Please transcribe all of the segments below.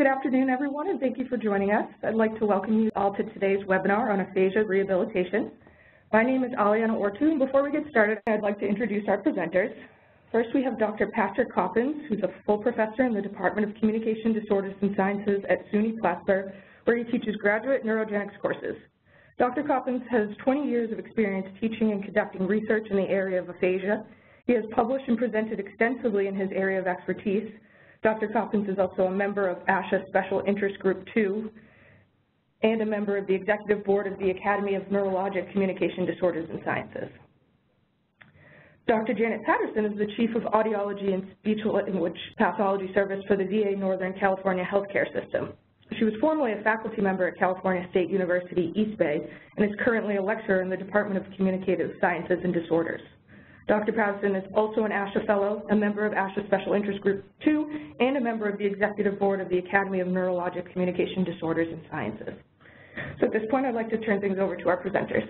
Good afternoon, everyone, and thank you for joining us. I'd like to welcome you all to today's webinar on aphasia rehabilitation. My name is Aliana Ortu, and before we get started, I'd like to introduce our presenters. First, we have Dr. Patrick Coppens, who's a full professor in the Department of Communication Disorders and Sciences at SUNY Plattsburgh, where he teaches graduate neurogenics courses. Dr. Coppens has 20 years of experience teaching and conducting research in the area of aphasia. He has published and presented extensively in his area of expertise. Dr. Coppens is also a member of ASHA Special Interest Group 2 and a member of the Executive Board of the Academy of Neurologic Communication Disorders and Sciences. Dr. Janet Patterson is the Chief of Audiology and Speech Language Pathology Service for the VA Northern California Healthcare System. She was formerly a faculty member at California State University East Bay and is currently a lecturer in the Department of Communicative Sciences and Disorders. Dr. Patterson is also an ASHA Fellow, a member of ASHA Special Interest Group 2, and a member of the Executive Board of the Academy of Neurologic Communication Disorders and Sciences. So at this point, I'd like to turn things over to our presenters.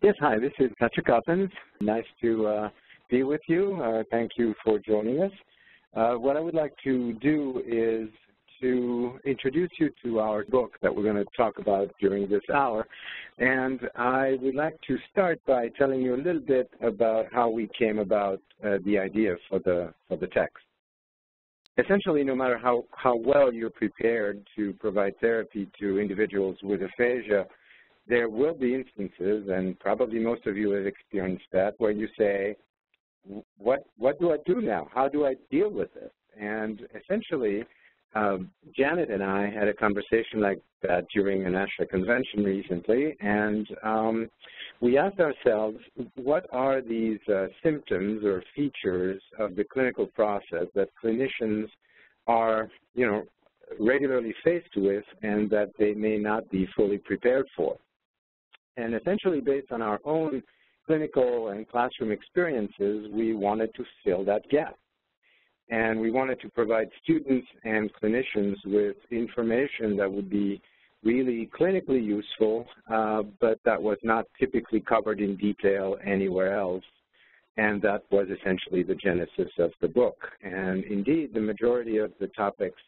Yes, hi, this is Patrick Coppens. Nice to uh, be with you. Uh, thank you for joining us. Uh, what I would like to do is to introduce you to our book that we're going to talk about during this hour. And I would like to start by telling you a little bit about how we came about uh, the idea for the, for the text. Essentially, no matter how, how well you're prepared to provide therapy to individuals with aphasia, there will be instances, and probably most of you have experienced that, where you say, what, what do I do now? How do I deal with this? And essentially, um, Janet and I had a conversation like that during a national convention recently, and um, we asked ourselves, what are these uh, symptoms or features of the clinical process that clinicians are, you know, regularly faced with and that they may not be fully prepared for? And essentially, based on our own clinical and classroom experiences, we wanted to fill that gap and we wanted to provide students and clinicians with information that would be really clinically useful, uh, but that was not typically covered in detail anywhere else. And that was essentially the genesis of the book. And indeed, the majority of the topics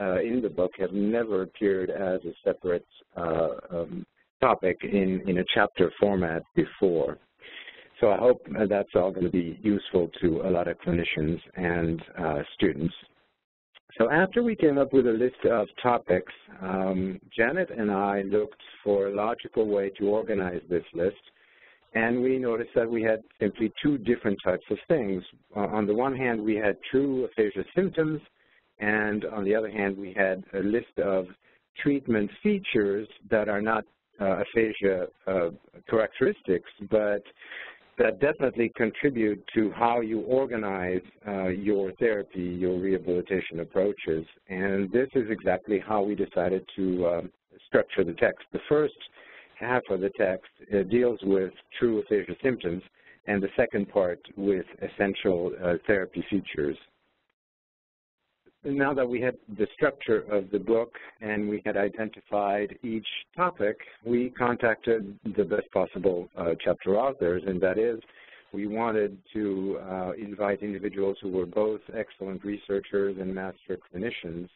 uh, in the book have never appeared as a separate uh, um, topic in, in a chapter format before. So I hope that's all going to be useful to a lot of clinicians and uh, students. So after we came up with a list of topics, um, Janet and I looked for a logical way to organize this list, and we noticed that we had simply two different types of things. Uh, on the one hand, we had true aphasia symptoms, and on the other hand, we had a list of treatment features that are not uh, aphasia uh, characteristics, but that definitely contribute to how you organize uh, your therapy, your rehabilitation approaches. And this is exactly how we decided to uh, structure the text. The first half of the text uh, deals with true aphasia symptoms, and the second part with essential uh, therapy features now that we had the structure of the book and we had identified each topic, we contacted the best possible uh, chapter authors, and that is we wanted to uh, invite individuals who were both excellent researchers and master clinicians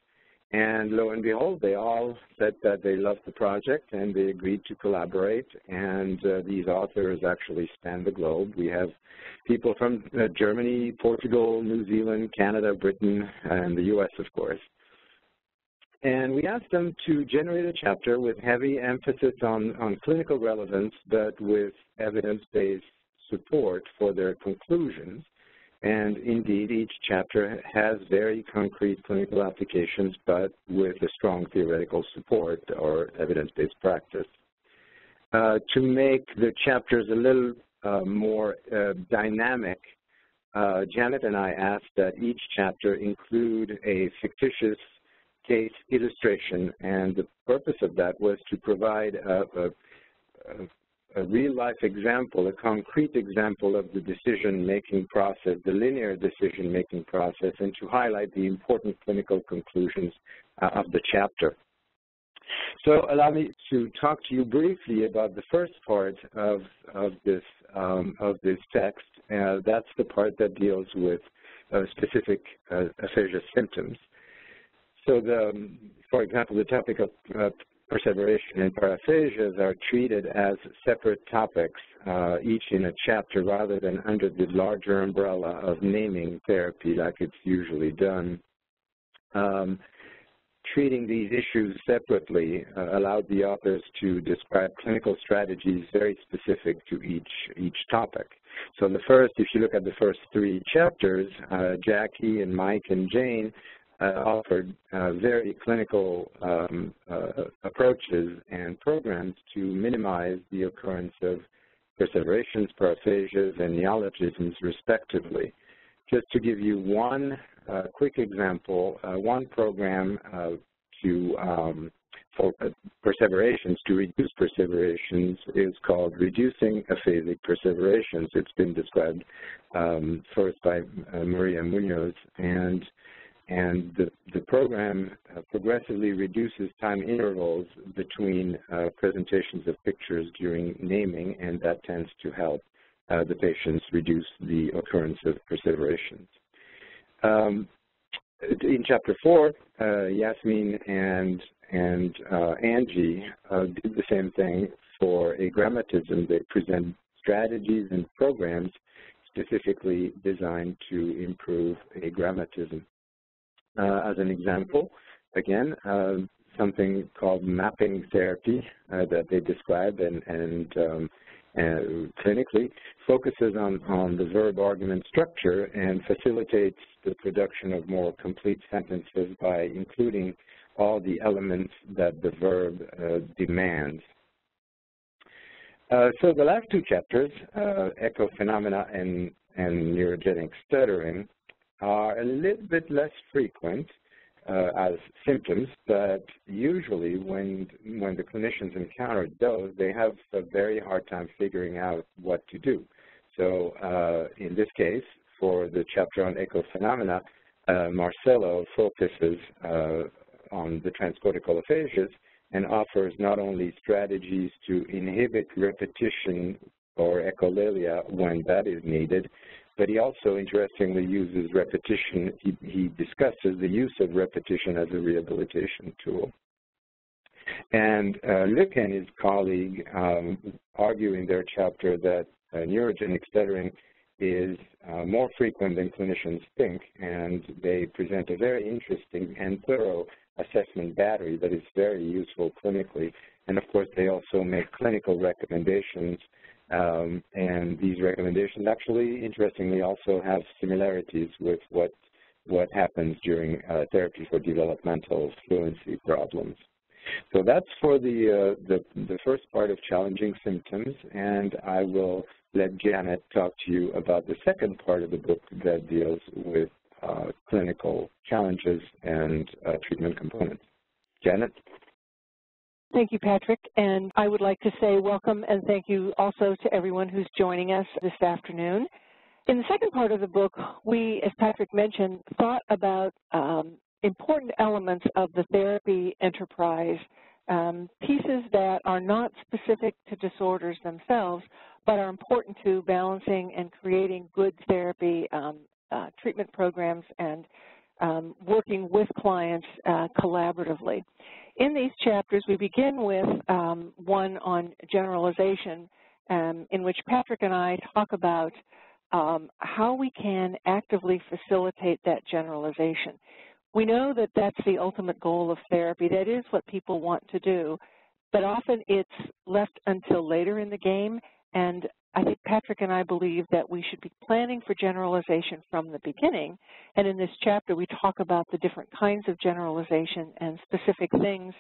and lo and behold, they all said that they loved the project and they agreed to collaborate. And uh, these authors actually span the globe. We have people from uh, Germany, Portugal, New Zealand, Canada, Britain, and the U.S., of course. And we asked them to generate a chapter with heavy emphasis on, on clinical relevance, but with evidence-based support for their conclusions. And indeed, each chapter has very concrete clinical applications, but with a strong theoretical support or evidence-based practice. Uh, to make the chapters a little uh, more uh, dynamic, uh, Janet and I asked that each chapter include a fictitious case illustration, and the purpose of that was to provide a, a, a a real-life example, a concrete example of the decision-making process, the linear decision-making process, and to highlight the important clinical conclusions uh, of the chapter. So allow me to talk to you briefly about the first part of, of, this, um, of this text. Uh, that's the part that deals with uh, specific aphasia symptoms. so the, for example, the topic of uh, perseveration and paraphasias are treated as separate topics, uh, each in a chapter rather than under the larger umbrella of naming therapy like it's usually done. Um, treating these issues separately uh, allowed the authors to describe clinical strategies very specific to each each topic. So the first, if you look at the first three chapters, uh, Jackie and Mike and Jane offered uh, very clinical um, uh, approaches and programs to minimize the occurrence of perseverations, paraphasias, and neologisms, respectively. Just to give you one uh, quick example, uh, one program uh, to um, for perseverations, to reduce perseverations, is called Reducing Aphasic Perseverations. It's been described um, first by Maria Munoz, and and the, the program uh, progressively reduces time intervals between uh, presentations of pictures during naming, and that tends to help uh, the patients reduce the occurrence of perseverations. Um, in chapter four, uh, Yasmin and and uh, Angie uh, did the same thing for agrammatism. They present strategies and programs specifically designed to improve agrammatism. Uh, as an example, again, uh, something called mapping therapy uh, that they describe and, and, um, and clinically focuses on, on the verb argument structure and facilitates the production of more complete sentences by including all the elements that the verb uh, demands. Uh, so the last two chapters, uh, echo phenomena and, and neurogenic stuttering, are a little bit less frequent uh, as symptoms, but usually when when the clinicians encounter those, they have a very hard time figuring out what to do. So uh, in this case, for the chapter on echo phenomena, uh, Marcelo focuses uh, on the transcortical aphasias and offers not only strategies to inhibit repetition or echolalia when that is needed, but he also interestingly uses repetition. He, he discusses the use of repetition as a rehabilitation tool. And uh, Luc and his colleague um, argue in their chapter that uh, neurogenic stuttering is uh, more frequent than clinicians think, and they present a very interesting and thorough assessment battery that is very useful clinically. And of course, they also make clinical recommendations um, and these recommendations actually, interestingly, also have similarities with what what happens during uh, therapy for developmental fluency problems. So that's for the, uh, the, the first part of challenging symptoms, and I will let Janet talk to you about the second part of the book that deals with uh, clinical challenges and uh, treatment components. Janet? Thank you, Patrick. And I would like to say welcome and thank you also to everyone who's joining us this afternoon. In the second part of the book, we, as Patrick mentioned, thought about um, important elements of the therapy enterprise, um, pieces that are not specific to disorders themselves, but are important to balancing and creating good therapy um, uh, treatment programs and um, working with clients uh, collaboratively. In these chapters, we begin with um, one on generalization, um, in which Patrick and I talk about um, how we can actively facilitate that generalization. We know that that's the ultimate goal of therapy. That is what people want to do, but often it's left until later in the game, and I think Patrick and I believe that we should be planning for generalization from the beginning. And in this chapter, we talk about the different kinds of generalization and specific things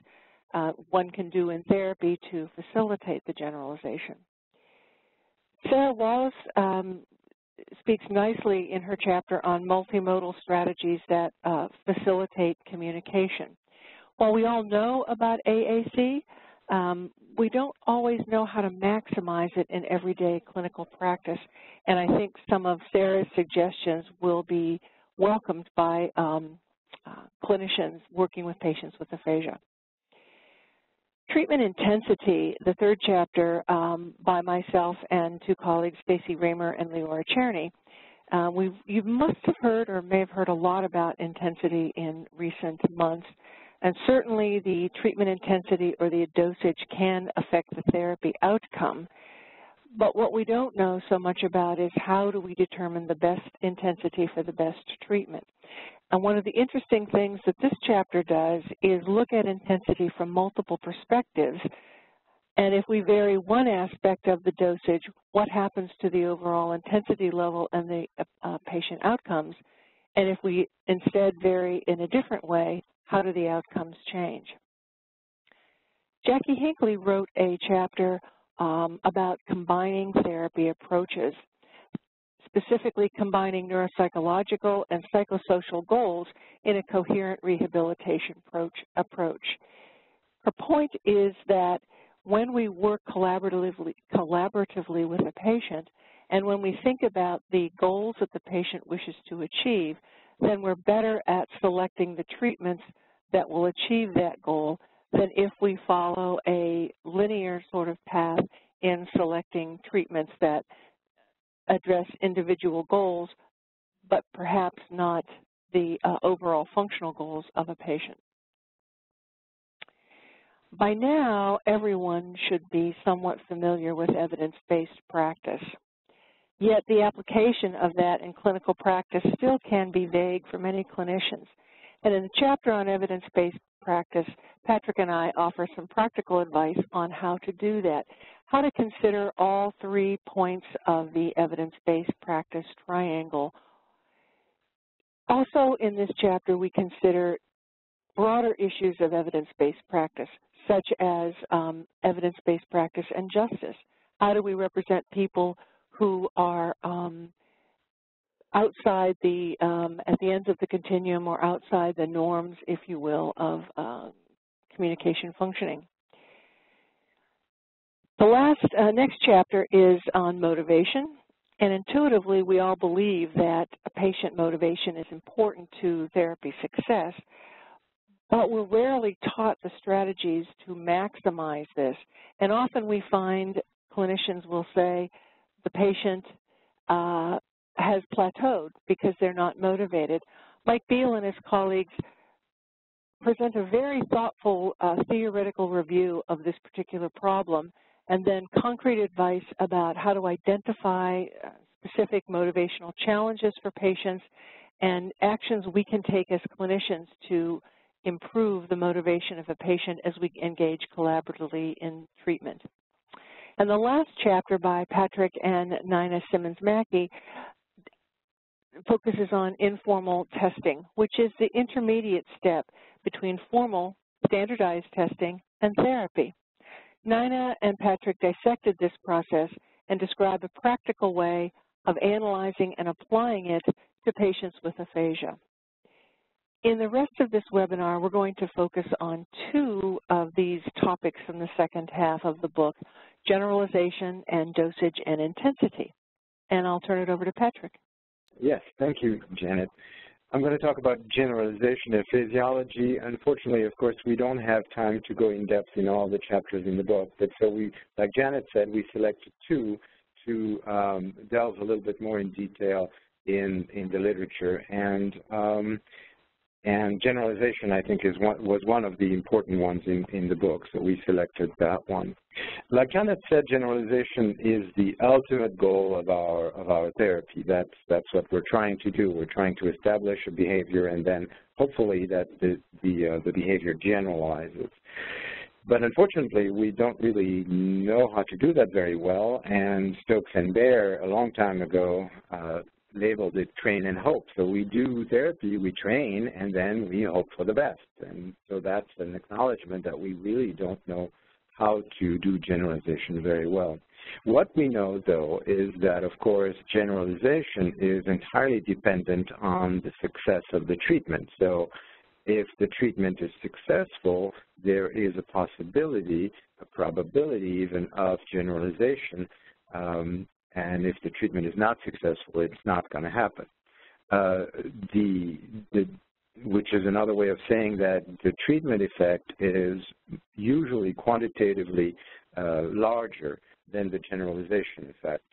uh, one can do in therapy to facilitate the generalization. Sarah Wallace um, speaks nicely in her chapter on multimodal strategies that uh, facilitate communication. While we all know about AAC, um, we don't always know how to maximize it in everyday clinical practice, and I think some of Sarah's suggestions will be welcomed by um, uh, clinicians working with patients with aphasia. Treatment intensity, the third chapter um, by myself and two colleagues, Stacy Raymer and Leora Cherney. Uh, you must have heard or may have heard a lot about intensity in recent months. And certainly the treatment intensity or the dosage can affect the therapy outcome. But what we don't know so much about is how do we determine the best intensity for the best treatment. And one of the interesting things that this chapter does is look at intensity from multiple perspectives. And if we vary one aspect of the dosage, what happens to the overall intensity level and the uh, patient outcomes? And if we instead vary in a different way, how do the outcomes change? Jackie Hinckley wrote a chapter um, about combining therapy approaches, specifically combining neuropsychological and psychosocial goals in a coherent rehabilitation approach. approach. Her point is that when we work collaboratively, collaboratively with a patient, and when we think about the goals that the patient wishes to achieve, then we're better at selecting the treatments that will achieve that goal than if we follow a linear sort of path in selecting treatments that address individual goals, but perhaps not the uh, overall functional goals of a patient. By now, everyone should be somewhat familiar with evidence-based practice. Yet the application of that in clinical practice still can be vague for many clinicians. And in the chapter on evidence-based practice, Patrick and I offer some practical advice on how to do that, how to consider all three points of the evidence-based practice triangle. Also in this chapter, we consider broader issues of evidence-based practice, such as um, evidence-based practice and justice. How do we represent people who are um, outside the, um, at the ends of the continuum or outside the norms, if you will, of uh, communication functioning. The last, uh, next chapter is on motivation. And intuitively, we all believe that a patient motivation is important to therapy success, but we're rarely taught the strategies to maximize this. And often we find clinicians will say, the patient uh, has plateaued because they're not motivated. Mike Beal and his colleagues present a very thoughtful uh, theoretical review of this particular problem and then concrete advice about how to identify uh, specific motivational challenges for patients and actions we can take as clinicians to improve the motivation of a patient as we engage collaboratively in treatment. And the last chapter by Patrick and Nina Simmons-Mackie focuses on informal testing, which is the intermediate step between formal standardized testing and therapy. Nina and Patrick dissected this process and describe a practical way of analyzing and applying it to patients with aphasia. In the rest of this webinar, we're going to focus on two of these topics from the second half of the book, generalization and dosage and intensity. And I'll turn it over to Patrick. Yes, thank you, Janet. I'm going to talk about generalization of aphasiology. Unfortunately, of course, we don't have time to go in depth in all the chapters in the book, but so we, like Janet said, we selected two to um, delve a little bit more in detail in, in the literature. And um, and generalization, I think, is one, was one of the important ones in, in the book, so we selected that one. Like Janet said, generalization is the ultimate goal of our of our therapy. That's that's what we're trying to do. We're trying to establish a behavior, and then hopefully that the the, uh, the behavior generalizes. But unfortunately, we don't really know how to do that very well, and Stokes and Baer, a long time ago, uh, labeled it train and hope. So we do therapy, we train, and then we hope for the best. And so that's an acknowledgement that we really don't know how to do generalization very well. What we know, though, is that, of course, generalization is entirely dependent on the success of the treatment. So if the treatment is successful, there is a possibility, a probability even, of generalization. Um, and if the treatment is not successful, it's not going to happen. Uh, the, the, which is another way of saying that the treatment effect is usually quantitatively uh, larger than the generalization effect.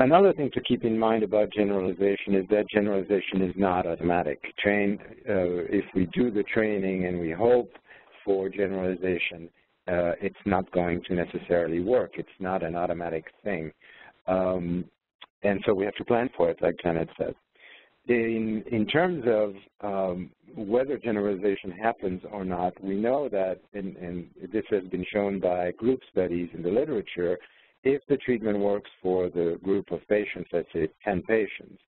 Another thing to keep in mind about generalization is that generalization is not automatic. Train, uh, if we do the training and we hope for generalization, uh, it's not going to necessarily work. It's not an automatic thing. Um, and so we have to plan for it, like Janet said. In, in terms of um, whether generalization happens or not, we know that, and, and this has been shown by group studies in the literature, if the treatment works for the group of patients, let's say 10 patients,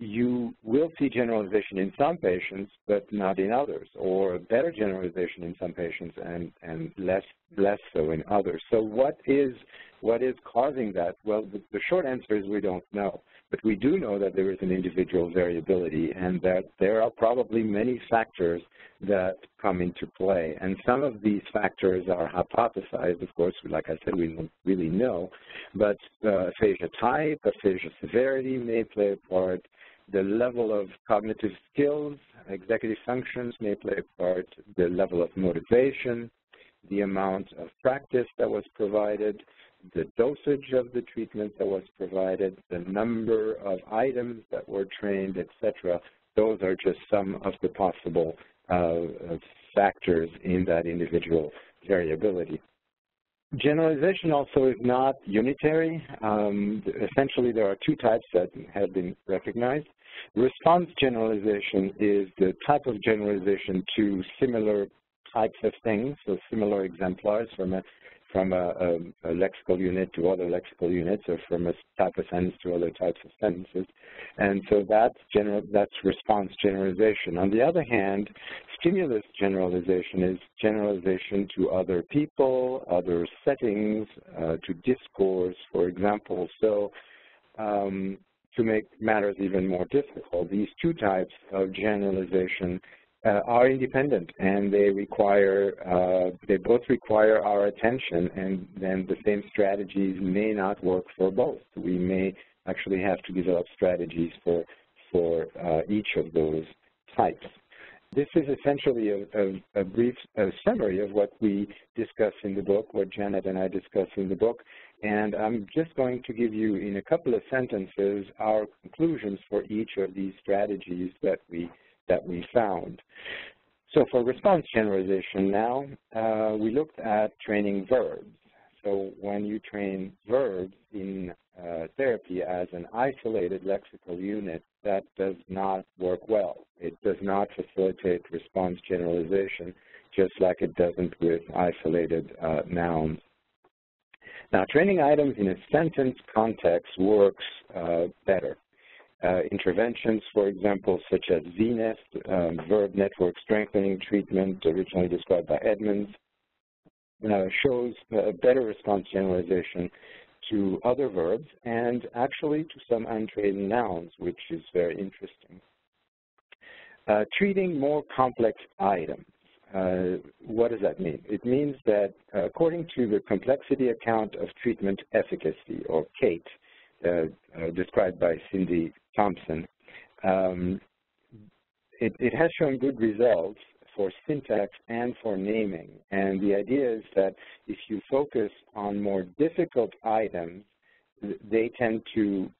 you will see generalization in some patients, but not in others, or better generalization in some patients and, and less, less so in others. So what is, what is causing that? Well, the, the short answer is we don't know. But we do know that there is an individual variability and that there are probably many factors that come into play. And some of these factors are hypothesized, of course, like I said, we don't really know, but uh, aphasia type, aphasia severity may play a part, the level of cognitive skills, executive functions may play a part, the level of motivation, the amount of practice that was provided, the dosage of the treatment that was provided, the number of items that were trained, etc. Those are just some of the possible uh, factors in that individual variability. Generalization also is not unitary. Um, essentially, there are two types that have been recognized. Response generalization is the type of generalization to similar types of things, so similar exemplars from a from a, a, a, lexical unit to other lexical units or from a type of sentence to other types of sentences. And so that's, general, that's response generalization. On the other hand, stimulus generalization is generalization to other people, other settings, uh, to discourse, for example. So um, to make matters even more difficult, these two types of generalization uh, are independent and they require, uh, they both require our attention and then the same strategies may not work for both. We may actually have to develop strategies for, for uh, each of those types. This is essentially a, a, a brief a summary of what we discuss in the book, what Janet and I discuss in the book, and I'm just going to give you in a couple of sentences our conclusions for each of these strategies that we that we found. So for response generalization now, uh, we looked at training verbs. So when you train verbs in uh, therapy as an isolated lexical unit, that does not work well. It does not facilitate response generalization, just like it doesn't with isolated uh, nouns. Now, training items in a sentence context works uh, better. Uh, interventions, for example, such as VNEST, um, verb network strengthening treatment, originally described by Edmonds, uh, shows a better response generalization to other verbs and actually to some untrained nouns, which is very interesting. Uh, treating more complex items. Uh, what does that mean? It means that uh, according to the complexity account of treatment efficacy, or CATE, uh, uh, described by Cindy Thompson, um, it, it, has shown good results for syntax and for naming. And the idea is that if you focus on more difficult items, they tend to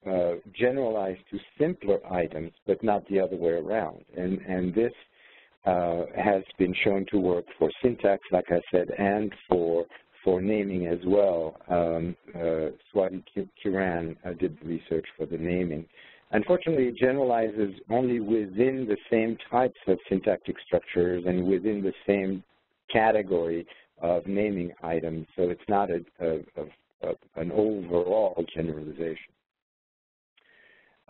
generalize to simpler items, but not the other way around. And, and this has been shown to work for syntax, like I said, and for for naming as well. Um, uh, Swati Kiran uh, did research for the naming. Unfortunately, it generalizes only within the same types of syntactic structures and within the same category of naming items, so it's not a, a, a, an overall generalization.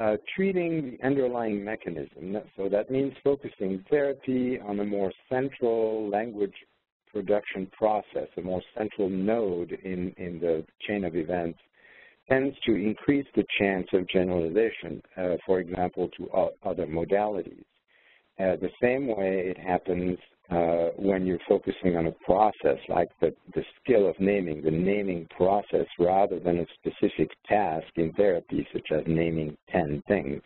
Uh, treating the underlying mechanism, so that means focusing therapy on a more central language production process, a more central node in, in the chain of events tends to increase the chance of generalization, uh, for example, to other modalities. Uh, the same way it happens uh, when you're focusing on a process like the, the skill of naming, the naming process rather than a specific task in therapy such as naming 10 things.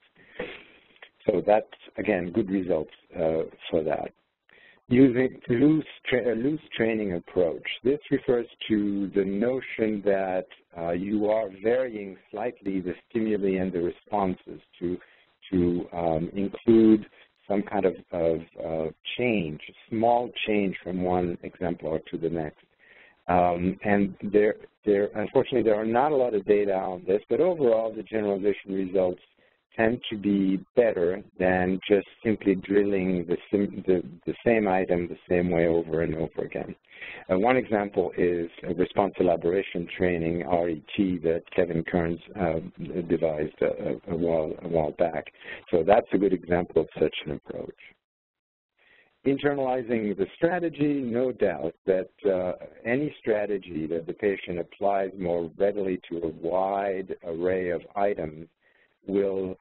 So that's, again, good results uh, for that. using loose, tra loose training approach. This refers to the notion that uh, you are varying slightly the stimuli and the responses to, to um, include some kind of, of uh, change, small change from one exemplar to the next. Um, and there, there, unfortunately, there are not a lot of data on this, but overall, the generalization results tend to be better than just simply drilling the, the, the, same item the same way over and over again. Uh, one example is response elaboration training, RET, that Kevin Kearns uh, devised a, a, while, a while back. So that's a good example of such an approach. Internalizing the strategy, no doubt that uh, any strategy that the patient applies more readily to a wide array of items will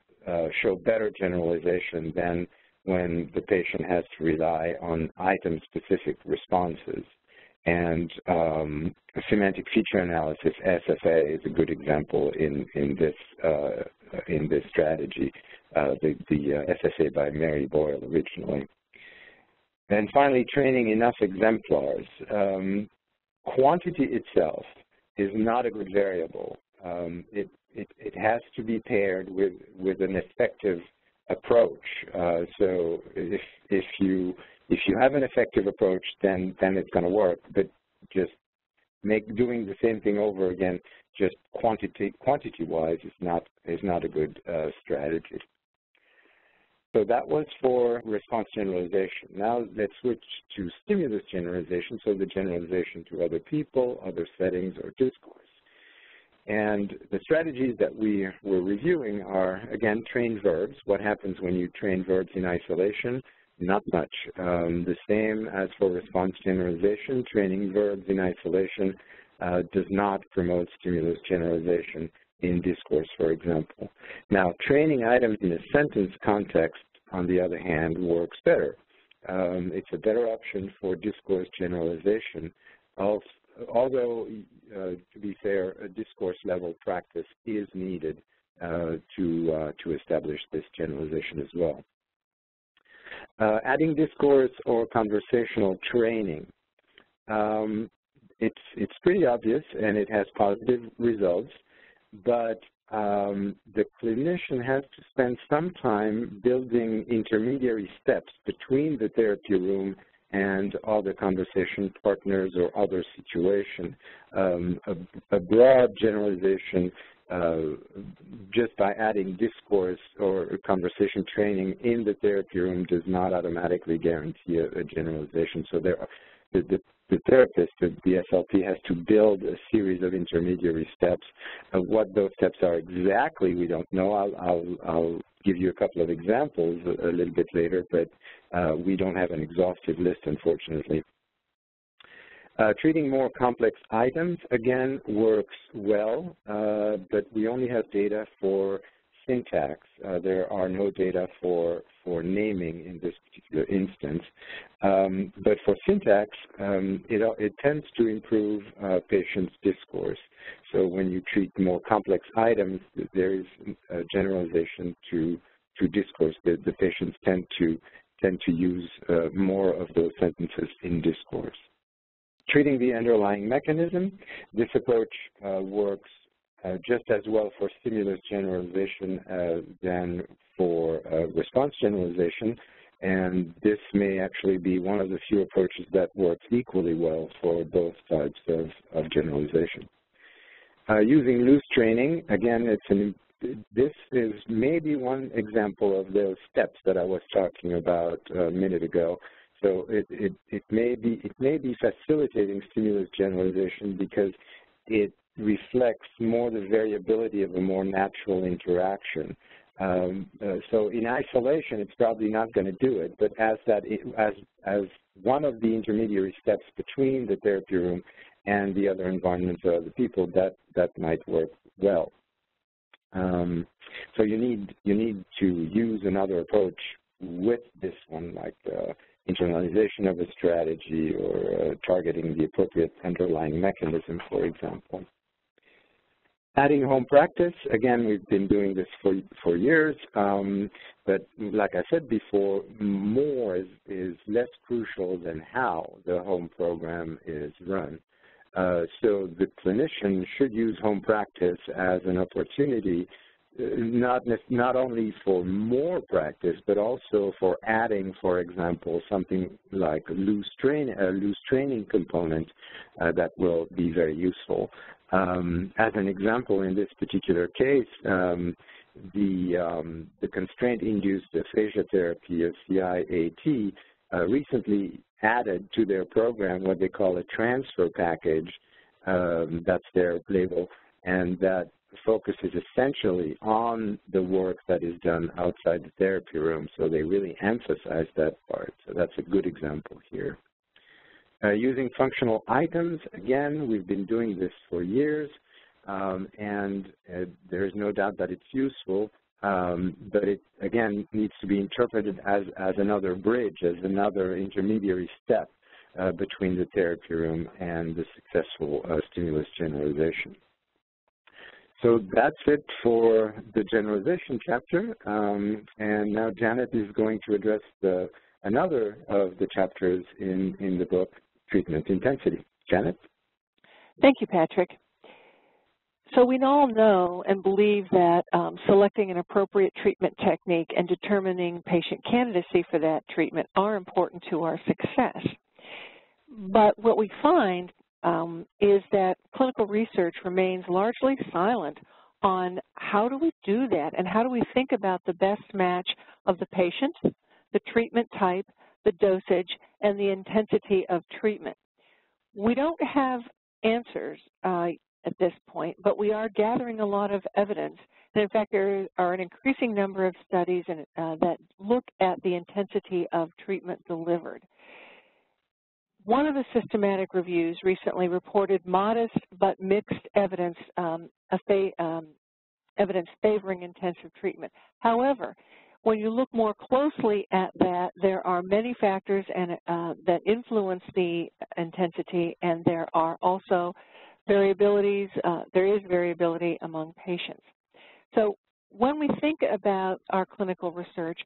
show better generalization than when the patient has to rely on item-specific responses. And um, semantic feature analysis, SFA, is a good example in, in, this, uh, in this strategy, uh, the, the uh, SFA by Mary Boyle originally. And finally, training enough exemplars. Um, quantity itself is not a good variable. Um, it, it, it, has to be paired with, with an effective approach. Uh, so if, if, you, if you have an effective approach, then, then it's going to work. But just make doing the same thing over again, just quantity quantity-wise, is not is not a good uh, strategy. So that was for response generalization. Now let's switch to stimulus generalization, so the generalization to other people, other settings, or discourse. And the strategies that we were reviewing are, again, train verbs. What happens when you train verbs in isolation? Not much. Um, the same as for response generalization, training verbs in isolation uh, does not promote stimulus generalization in discourse, for example. Now, training items in a sentence context, on the other hand, works better. Um, it's a better option for discourse generalization, although, uh, to be fair, a discourse level practice is needed uh, to, uh, to establish this generalization as well. Uh, adding discourse or conversational training. Um, it's, it's pretty obvious and it has positive results but um, the clinician has to spend some time building intermediary steps between the therapy room and other conversation partners or other situation. Um, a, a, broad generalization uh, just by adding discourse or conversation training in the therapy room does not automatically guarantee a, a generalization. So there are, the, the the therapist, the, the SLP, has to build a series of intermediary steps. Of what those steps are exactly, we don't know. I'll, I'll, I'll give you a couple of examples a, a little bit later, but uh, we don't have an exhaustive list, unfortunately. Uh, treating more complex items, again, works well, uh, but we only have data for syntax. Uh, there are no data for, for naming in this particular instance. Um, but for syntax, um, it, it tends to improve uh, patients' discourse. So when you treat more complex items, there is a generalization to, to discourse. The, the patients tend to, tend to use uh, more of those sentences in discourse. Treating the underlying mechanism, this approach uh, works uh, just as well for stimulus generalization uh, than for uh, response generalization, and this may actually be one of the few approaches that works equally well for both types of, of generalization. Uh, using loose training, again, it's an, this is maybe one example of those steps that I was talking about a minute ago. So it, it, it, may be, it may be facilitating stimulus generalization because it reflects more the variability of a more natural interaction. Um, uh, so in isolation, it's probably not going to do it, but as that as as one of the intermediary steps between the therapy room and the other environments or other people, that that might work well. Um, so you need you need to use another approach with this one, like uh, internalization of a strategy or uh, targeting the appropriate underlying mechanism, for example. Adding home practice, again, we've been doing this for, for years, um, but like I said before, more is, is less crucial than how the home program is run. Uh, so the clinician should use home practice as an opportunity uh, not not only for more practice, but also for adding, for example, something like loose train a loose training component uh, that will be very useful. Um, as an example, in this particular case, um, the, um, the constraint-induced aphasia therapy of CIAT recently added to their program what they call a transfer package. Um, that's their label, and that focuses essentially on the work that is done outside the therapy room. So they really emphasize that part. So that's a good example here. Uh, using functional items, again, we've been doing this for years, um, and uh, there's no doubt that it's useful, um, but it, again, needs to be interpreted as, as another bridge, as another intermediary step uh, between the therapy room and the successful uh, stimulus generalization. So that's it for the generalization chapter, um, and now Janet is going to address the, another of the chapters in, in the book, treatment intensity. Janet? Thank you, Patrick. So we all know and believe that um, selecting an appropriate treatment technique and determining patient candidacy for that treatment are important to our success. But what we find um, is that clinical research remains largely silent on how do we do that and how do we think about the best match of the patient, the treatment type, the dosage, and the intensity of treatment. We don't have answers uh, at this point, but we are gathering a lot of evidence. And in fact, there are an increasing number of studies in, uh, that look at the intensity of treatment delivered. One of the systematic reviews recently reported modest but mixed evidence, um, um, evidence favoring intensive treatment. However, when you look more closely at that, there are many factors and, uh, that influence the intensity, and there are also variabilities, uh, there is variability among patients. So when we think about our clinical research,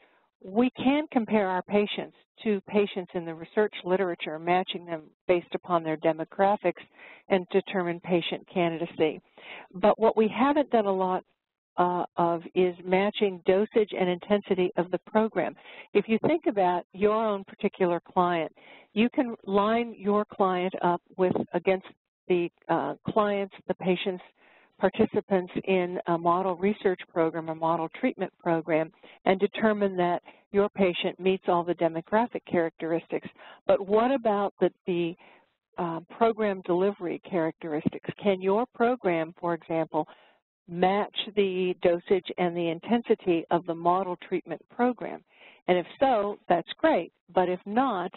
we can compare our patients to patients in the research literature, matching them based upon their demographics and determine patient candidacy. But what we haven't done a lot uh, of is matching dosage and intensity of the program. If you think about your own particular client, you can line your client up with against the uh, clients, the patients, participants in a model research program, a model treatment program, and determine that your patient meets all the demographic characteristics. But what about the, the uh, program delivery characteristics? Can your program, for example, match the dosage and the intensity of the model treatment program? And if so, that's great. But if not,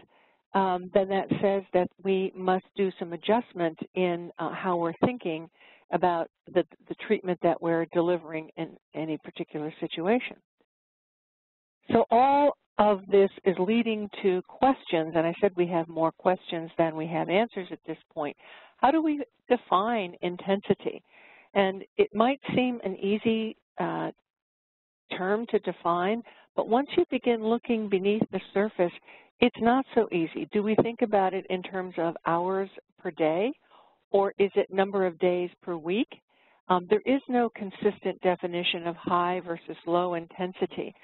um, then that says that we must do some adjustment in uh, how we're thinking about the, the treatment that we're delivering in any particular situation. So all of this is leading to questions, and I said we have more questions than we have answers at this point. How do we define intensity? And it might seem an easy uh, term to define, but once you begin looking beneath the surface, it's not so easy. Do we think about it in terms of hours per day, or is it number of days per week? Um, there is no consistent definition of high versus low intensity.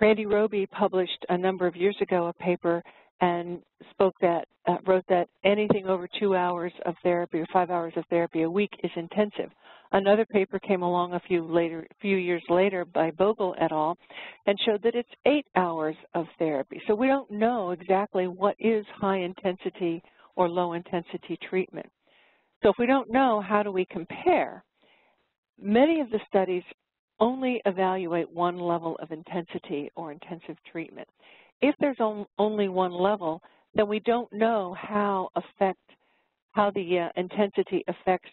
Randy Robey published a number of years ago a paper and spoke that, uh, wrote that anything over two hours of therapy or five hours of therapy a week is intensive. Another paper came along a few later, few years later by Bhogal et al. and showed that it's eight hours of therapy. So we don't know exactly what is high intensity or low intensity treatment. So if we don't know, how do we compare? Many of the studies only evaluate one level of intensity or intensive treatment. If there's only one level, then we don't know how affect how the uh, intensity affects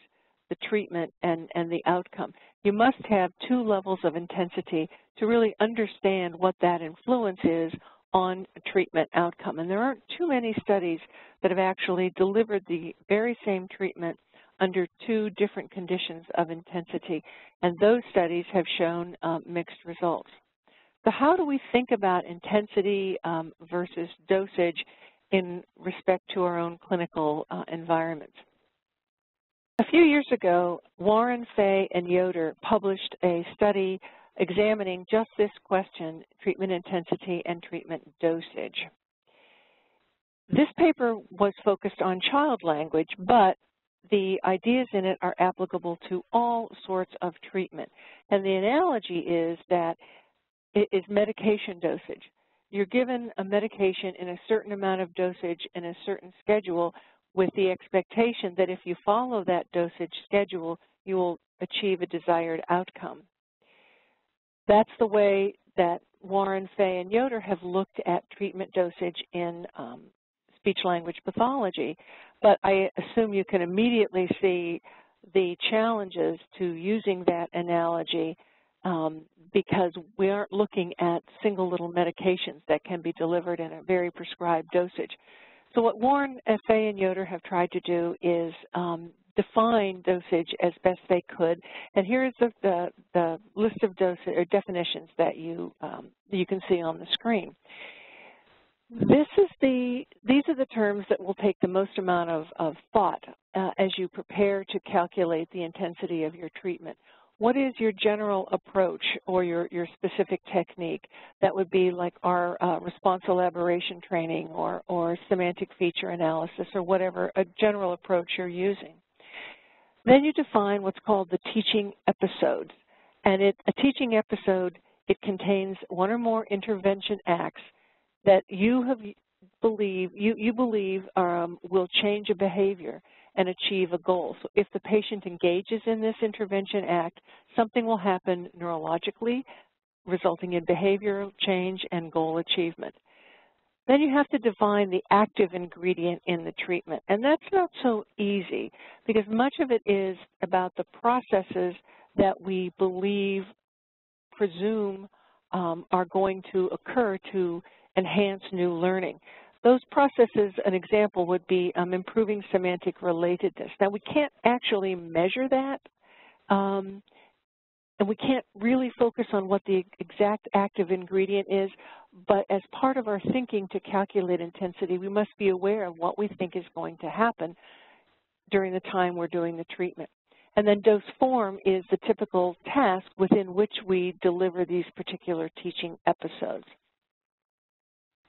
the treatment and, and the outcome. You must have two levels of intensity to really understand what that influence is on treatment outcome. And there aren't too many studies that have actually delivered the very same treatment under two different conditions of intensity, and those studies have shown um, mixed results. So how do we think about intensity um, versus dosage in respect to our own clinical uh, environments? A few years ago, Warren, Fey, and Yoder published a study examining just this question, treatment intensity and treatment dosage. This paper was focused on child language, but the ideas in it are applicable to all sorts of treatment. And the analogy is that it is medication dosage. You're given a medication in a certain amount of dosage in a certain schedule with the expectation that if you follow that dosage schedule, you will achieve a desired outcome. That's the way that Warren, Fey, and Yoder have looked at treatment dosage in um, speech-language pathology, but I assume you can immediately see the challenges to using that analogy um, because we aren't looking at single little medications that can be delivered in a very prescribed dosage. So what Warren, Fey, and Yoder have tried to do is um, define dosage as best they could. And here's the, the, the list of dosage or definitions that you, um, you can see on the screen. This is the, these are the terms that will take the most amount of, of thought uh, as you prepare to calculate the intensity of your treatment. What is your general approach or your, your specific technique? That would be like our uh, response elaboration training or, or semantic feature analysis or whatever, a general approach you're using. Then you define what's called the teaching episode. And it, a teaching episode, it contains one or more intervention acts that you have believe you, you believe um, will change a behavior and achieve a goal. So if the patient engages in this intervention act, something will happen neurologically, resulting in behavioral change and goal achievement. Then you have to define the active ingredient in the treatment. And that's not so easy because much of it is about the processes that we believe, presume um, are going to occur to enhance new learning. Those processes, an example would be um, improving semantic relatedness. Now, we can't actually measure that, um, and we can't really focus on what the exact active ingredient is, but as part of our thinking to calculate intensity, we must be aware of what we think is going to happen during the time we're doing the treatment. And then dose form is the typical task within which we deliver these particular teaching episodes.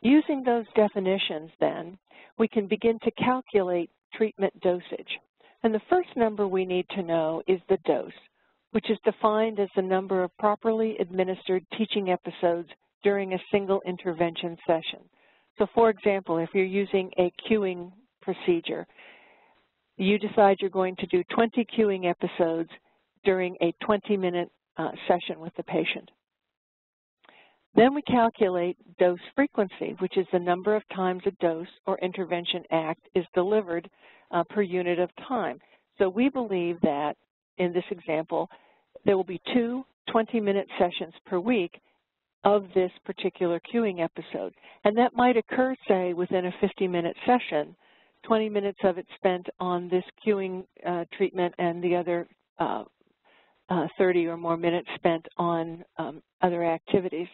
Using those definitions, then, we can begin to calculate treatment dosage. And the first number we need to know is the dose, which is defined as the number of properly administered teaching episodes during a single intervention session. So for example, if you're using a cueing procedure, you decide you're going to do 20 cueing episodes during a 20-minute uh, session with the patient. Then we calculate dose frequency, which is the number of times a dose or intervention act is delivered uh, per unit of time. So we believe that, in this example, there will be two 20-minute sessions per week of this particular cueing episode. And that might occur, say, within a 50-minute session, 20 minutes of it spent on this cueing uh, treatment and the other uh, uh, 30 or more minutes spent on um, other activities.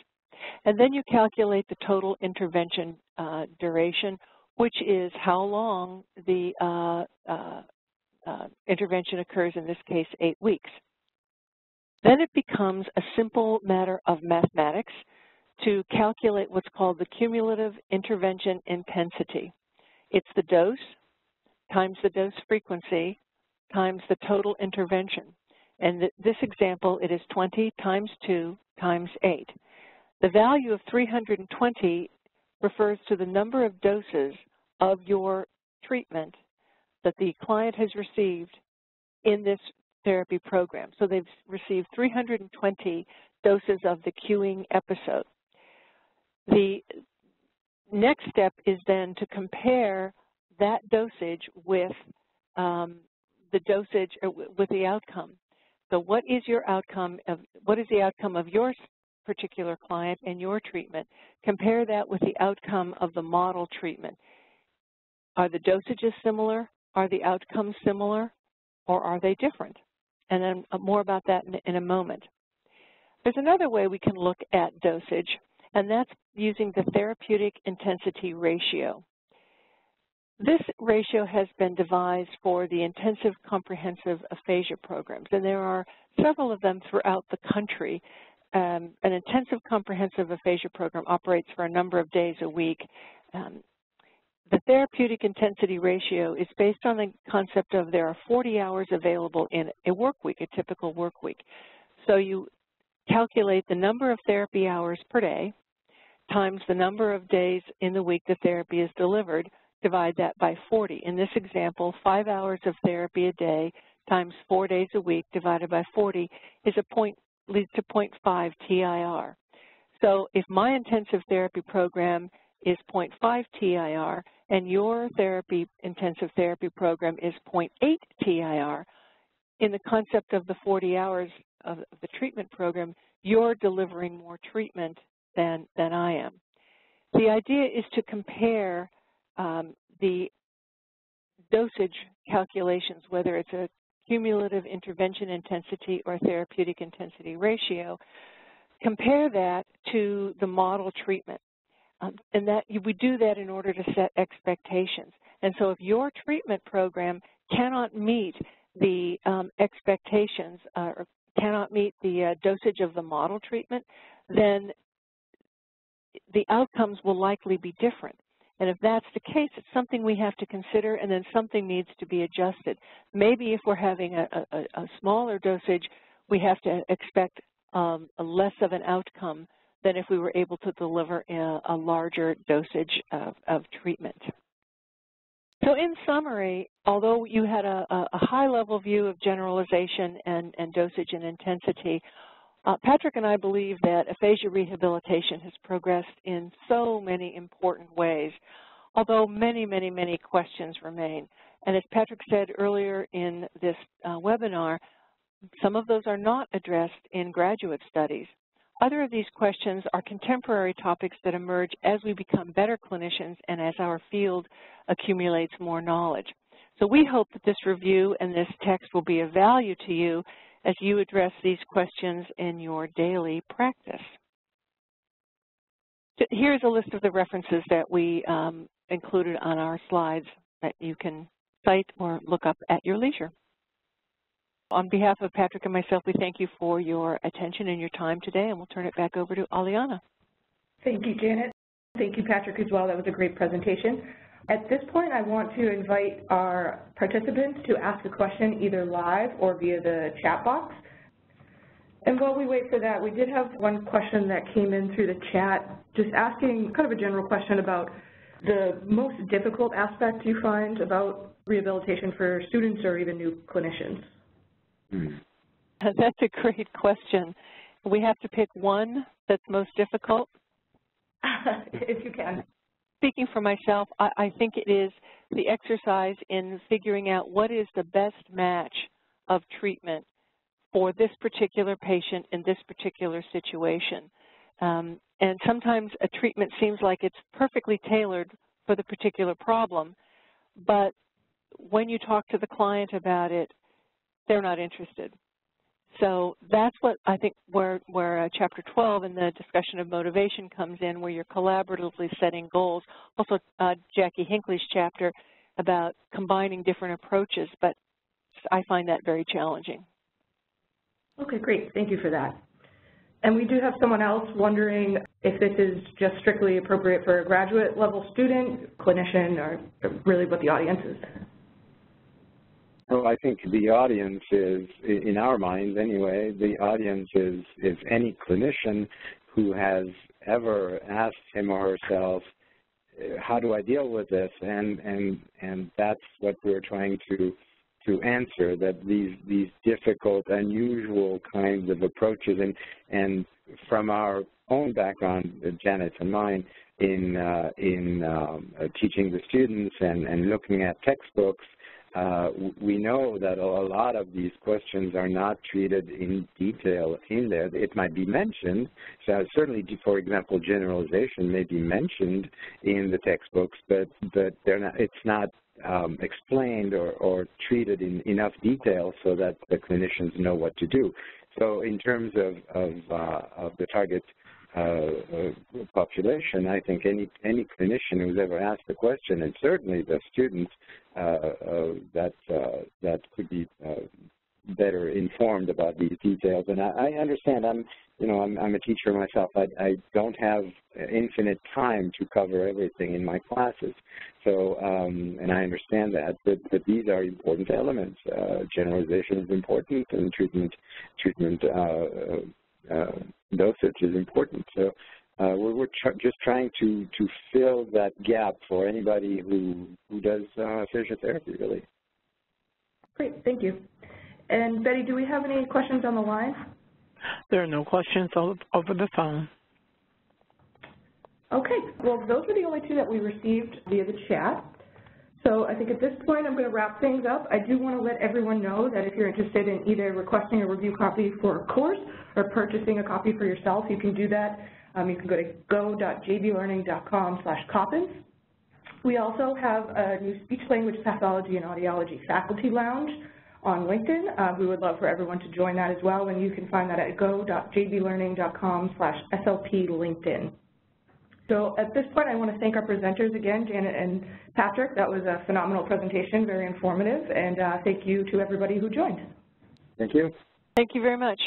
And then you calculate the total intervention uh, duration, which is how long the uh, uh, uh, intervention occurs, in this case, eight weeks. Then it becomes a simple matter of mathematics to calculate what's called the cumulative intervention intensity. It's the dose times the dose frequency times the total intervention. And th this example, it is 20 times 2 times 8. The value of 320 refers to the number of doses of your treatment that the client has received in this therapy program. So they've received 320 doses of the cueing episode. The next step is then to compare that dosage with um, the dosage uh, with the outcome. So what is your outcome of what is the outcome of your particular client and your treatment. Compare that with the outcome of the model treatment. Are the dosages similar? Are the outcomes similar? or are they different? And then uh, more about that in, in a moment. There's another way we can look at dosage, and that's using the therapeutic intensity ratio. This ratio has been devised for the intensive comprehensive aphasia programs, and there are several of them throughout the country. Um, an intensive comprehensive aphasia program operates for a number of days a week. Um, the therapeutic intensity ratio is based on the concept of there are 40 hours available in a work week, a typical work week. So you calculate the number of therapy hours per day times the number of days in the week the therapy is delivered divide that by 40. In this example, five hours of therapy a day times four days a week divided by 40 is a point, leads to 0.5 TIR. So if my intensive therapy program is 0.5 TIR and your therapy intensive therapy program is 0.8 TIR, in the concept of the 40 hours of the treatment program, you're delivering more treatment than, than I am. The idea is to compare um, the dosage calculations, whether it's a cumulative intervention intensity or therapeutic intensity ratio, compare that to the model treatment. Um, and that we do that in order to set expectations. And so if your treatment program cannot meet the um, expectations uh, or cannot meet the uh, dosage of the model treatment, then the outcomes will likely be different. And if that's the case, it's something we have to consider and then something needs to be adjusted. Maybe if we're having a, a, a smaller dosage, we have to expect um, less of an outcome than if we were able to deliver a, a larger dosage of, of, treatment. So in summary, although you had a, a high-level view of generalization and, and dosage and intensity, uh, Patrick and I believe that aphasia rehabilitation has progressed in so many important ways, although many, many, many questions remain. And as Patrick said earlier in this uh, webinar, some of those are not addressed in graduate studies. Other of these questions are contemporary topics that emerge as we become better clinicians and as our field accumulates more knowledge. So we hope that this review and this text will be of value to you as you address these questions in your daily practice. Here's a list of the references that we um, included on our slides that you can cite or look up at your leisure. On behalf of Patrick and myself, we thank you for your attention and your time today, and we'll turn it back over to Aliana. Thank you, Janet. Thank you, Patrick, as well. That was a great presentation. At this point, I want to invite our participants to ask a question either live or via the chat box. And while we wait for that, we did have one question that came in through the chat, just asking kind of a general question about the most difficult aspect you find about rehabilitation for students or even new clinicians. Hmm. That's a great question. We have to pick one that's most difficult? if you can speaking for myself, I, I think it is the exercise in figuring out what is the best match of treatment for this particular patient in this particular situation. Um, and sometimes a treatment seems like it's perfectly tailored for the particular problem, but when you talk to the client about it, they're not interested. So that's what I think where, where uh, Chapter 12 and the discussion of motivation comes in, where you're collaboratively setting goals. Also, uh, Jackie Hinckley's chapter about combining different approaches, but I find that very challenging. Okay, great. Thank you for that. And we do have someone else wondering if this is just strictly appropriate for a graduate level student, clinician, or really what the audience is. Well, I think the audience is, in our minds anyway, the audience is, is any clinician who has ever asked him or herself, how do I deal with this? And, and, and that's what we're trying to, to answer, that these, these difficult, unusual kinds of approaches, and, and from our own background, Janet's and mine, in, uh, in um, teaching the students and, and looking at textbooks, uh, we know that a lot of these questions are not treated in detail in there. It might be mentioned, so certainly, for example, generalization may be mentioned in the textbooks, but but they're not. It's not um, explained or, or treated in enough detail so that the clinicians know what to do. So in terms of, of, uh, of the target uh, uh, population, I think any any clinician who's ever asked the question, and certainly the students uh, uh that uh, that could be uh, better informed about these details. And I, I understand. I'm you know I'm, I'm a teacher myself. I, I don't have infinite time to cover everything in my classes. So um, and I understand that. But but these are important elements. generalization is important, and treatment treatment dosage is important. So uh, we're, we're tr just trying to, to fill that gap for anybody who, who does uh, physiotherapy, really. Great, thank you. And Betty, do we have any questions on the line? There are no questions over the phone. Okay, well, those were the only two that we received via the chat. So I think at this point I'm going to wrap things up. I do want to let everyone know that if you're interested in either requesting a review copy for a course or purchasing a copy for yourself, you can do that. Um, you can go to go.jblearning.com slash Coppens. We also have a new speech language pathology and audiology faculty lounge on LinkedIn. Uh, we would love for everyone to join that as well, and you can find that at go.jblearning.com slash SLP LinkedIn. So at this point, I want to thank our presenters again, Janet and Patrick. That was a phenomenal presentation, very informative, and uh, thank you to everybody who joined. Thank you. Thank you very much.